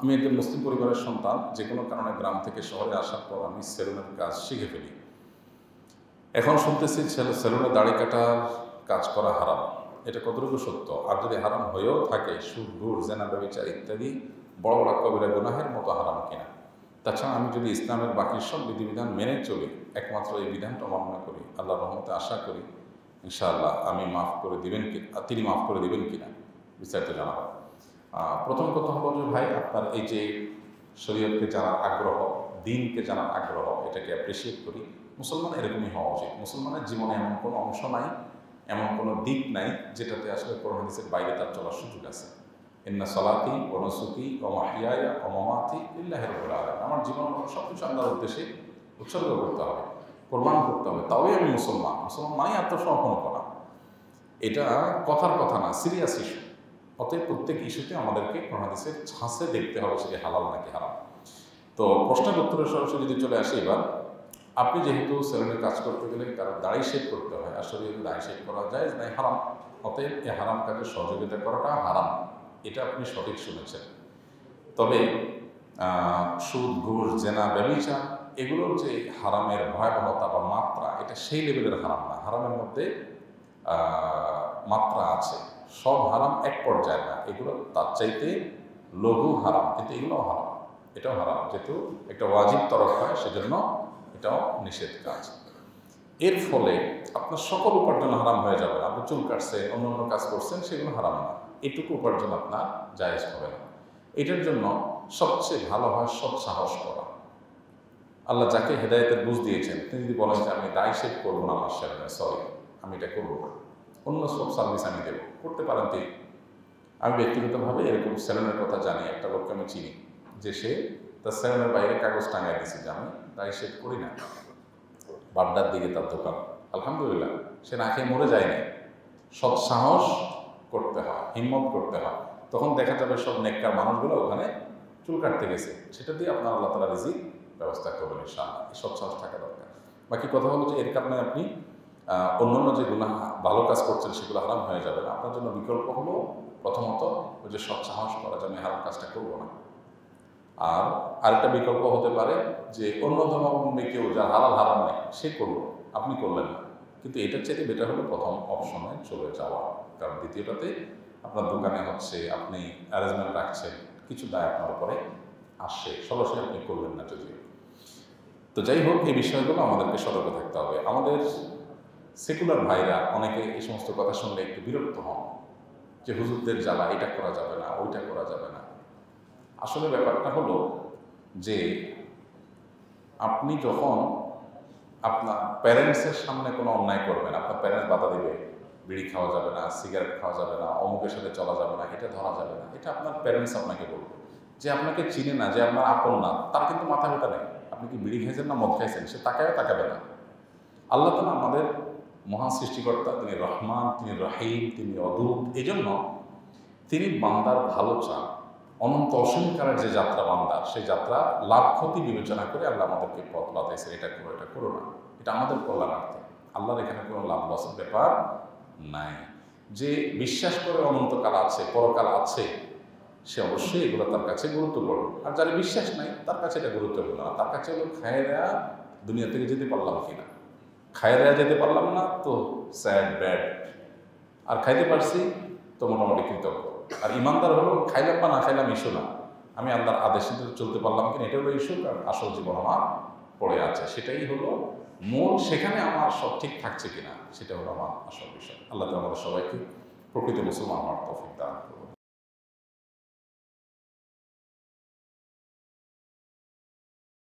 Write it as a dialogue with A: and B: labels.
A: আমি একজন মুসলিম পরিবারের সন্তান, যে কোনো কারণে গ্রাম থেকে শহরে আসার পর আমি সেলুনের কাজ শিখে ফেলি। এখন শুনতেছি সেলুনে দাড়ি কাটার কাজ করা হারাম। এটা কতটুকু সত্য? আর যদি হারাম হয়েও থাকে, সুদ গুড় জেনা, ব্যবচার ইত্যাদি, বড় বড় কবিরা গুনাহের মতো হারাম কিনা? তাছাড়া আমি যদি ইসলামের বাকি সব বিধিবিধান মেনে চলি, একমাত্র এই বিধানটা অমান্য করি আল্লাহ রহমতে আশা করি, ইনশাআল্লাহ, আমি মাফ করে দিবেন কি, তিনি মাফ করে দিবেন কিনা? বিস্তারিত জানাব। প্রথম কথা হলো ভাই, আপনার এই যে শরীয়তকে জানার আগ্রহ, দিনকে জানার আগ্রহ, এটাকে অ্যাপ্রিসিয়েট করি। মুসলমান এরকমই হওয়া উচিত। মুসলমানের জীবনে এমন কোনো অংশ নাই, এমন কোনো দিক নাই, যেটাতে আসলে কোরআন হাদিসের বাইরে তার চলার সুযোগ আছে। ইন্না সলাতি ও নসুকি ও মাহিয়ায়া ও মামাতি ইল্লাহ রব্বুল আমার জীবন সব কিছু আল্লাহর উদ্দেশ্যে উৎসর্গ করতে হবে, কোরবান করতে হবে। তাওই আমি মুসলমান। মুসলমান মানে আত্মসমর্পণ করা। এটা কথার কথা না সিরিয়াস ইস্যু অতএব প্রত্যেক ইস্যুতে আমাদেরকে হাদিসের ছাঁচে দেখতে হবে সেটা হালাল নাকি হারাম। তো প্রশ্নের উত্তরের সরাসরি যদি চলে আসে এবার, আপনি যেহেতু সেলুনে কাজ করতে গেলে কারও দাড়ি শেভ করতে হয় আসলে দাড়ি শেভ করা যায় নাই, হারাম। অতএব এই হারাম কাজে সহযোগিতা করাটা হারাম। এটা আপনি সঠিক শুনেছেন। তবে সুদ, ঘুষ, জেনা, ব্যবসা, এগুলোর যে হারামের ভয়াবহতা বা মাত্রা, এটা সেই লেভেলের হারাম না। হারামের মধ্যে মাত্রা আছে। সব হারাম এক পর্যায়ে না। এগুলো তার চাইতে লঘু হারাম, কিন্তু এগুলোও হারাম। এটাও হারাম, যেহেতু একটা ওয়াজিব তরফ হয়, সেজন্য এটাও নিষেধ কাজ। এর ফলে আপনার সকল উপার্জন হারাম হয়ে যাবে। আপনি চুল কাটছেন, অন্য অন্য কাজ করছেন, সেগুলো হারাম না। এটুকু উপার্জন আপনার জায়েজ হবে না। এটার জন্য সবচেয়ে ভালো হয় সৎ সাহস করা। আল্লাহ যাকে হেদায়তের বুঝ দিয়েছেন, তিনি যদি বলেন যে আমি দায় শেভ করব না আমার সরি আমি এটা করব না। অন্য সব সার্ভিস আমি দেবো। করতে পারেন তিনি। আমি ব্যক্তিগতভাবে এরকম সেলুনের কথা জানি, একটা লোককে আমি চিনি, যে সে তার সেলুনের বাইরে কাগজ টাঙায় দিয়েছে, যে আমি দায় শেভ করি না। বাড্ডার দিকে তার দোকান। আলহামদুলিল্লাহ, সে না খেয়ে মরে যায়নি সৎ সাহস করতে হয়, হিম্মত করতে হয়। তখন দেখা যাবে সব নেককার মানুষগুলো ওখানে চুল কাটতে গেছে। সেটা দিয়ে আপনার আল্লাহ তালা রিজিক ব্যবস্থা করবেন ইনশাআল্লাহ। সৎ সাহস থাকা দরকার। বাকি কথা হলো যে, এর কারণে আপনি অন্যান্য যে গুণা ভালো কাজ করছেন, সেগুলো হারাম হয়ে যাবে না। আপনার জন্য বিকল্প হলো প্রথমত ওই যে সৎ সাহস করা যে আমি হারাম কাজটা করব না। আর আরেকটা বিকল্প হতে পারে যে অন্য ধর্মাবলম্বী কেউ যার হালাল হারাম নেই, সে করল, আপনি করলেন না। কিন্তু এটার চাইতে বেটার হলো প্রথম অপশনে চলে যাওয়া। কারণ দ্বিতীয়টাতে আপনার দোকানে হচ্ছে আপনি অ্যারেঞ্জমেন্ট রাখছেন, কিছু দায় আপনার উপরে আসছে সরাসরি আপনি করলেন না যদিও। তো যাই হোক, এই বিষয়গুলো আমাদেরকে সতর্ক থাকতে হবে। আমাদের সেকুলার ভাইরা অনেকে এই সমস্ত কথা শুনলে একটু বিরক্ত হন যে হুজুরদের জ্বালা, এটা করা যাবে না, ওইটা করা যাবে না। আসলে ব্যাপারটা হলো যে আপনি যখন আপনার প্যারেন্টসের সামনে কোনো অন্যায় করবেন, আপনার প্যারেন্টস বাধা দেবে, বিড়ি খাওয়া যাবে না সিগারেট খাওয়া যাবে না, অমুকের সাথে চলা যাবে না, এটা ধরা যাবে না, এটা আপনার প্যারেন্টস আপনাকে বলবে। যে আপনাকে চিনে না, যে আপনার আপন না, তার কিন্তু মাথা ব্যথা নেই। আপনি কি বিড়ি খাইছেন না মদ খাইছেন? সে তাকায়ও তাকাবে না। আল্লাহ তালা আমাদের মহান সৃষ্টিকর্তা তিনি রহমান, তিনি রাহিম, তিনি অদূত এই জন্য তিনি বান্দার ভালো চান। অনন্ত অসীমকারের যে যাত্রা বান্দার, সেই যাত্রা লাভ ক্ষতি বিবেচনা করে আল্লাহ আমাদেরকে পথ বাতাইছে এটা করো এটা করো না। এটা আমাদের কল্যাণার্থে। আল্লাহর এখানে কোনো লাভ লসের ব্যাপার নাই। যে বিশ্বাস করে অনন্তকাল আছে, পরকাল আছে, সে অবশ্যই এগুলো তার কাছে গুরুত্বপূর্ণ। আর যারা বিশ্বাস নাই, তার কাছে এটা গুরুত্বপূর্ণ না। তার কাছে হলো খায় দেয়া দুনিয়া থেকে যেতে পারলাম কিনা। খায় দেয়া যেতে পারলাম না, তো স্যাড ব্যাড আর খাইতে পারছি, তো মোটামুটি কৃতজ্ঞ। আর ইমানদার হলো খাইলাম বা না খাইলাম ইস্যু না। আমি আল্লাহর আদেশে চলতে পারলাম কিনা এটা হলো ইস্যু কারণ আসল জীবন আমার পড়ে আছে। সেটাই হলো মূল, সেখানে আমার সব ঠিক থাকছে কিনা, সেটা হলো আমার আসল বিষয়। আল্লাহ আমাদের সবাইকে প্রকৃত মুসলমান আমার তফিক দান করুন।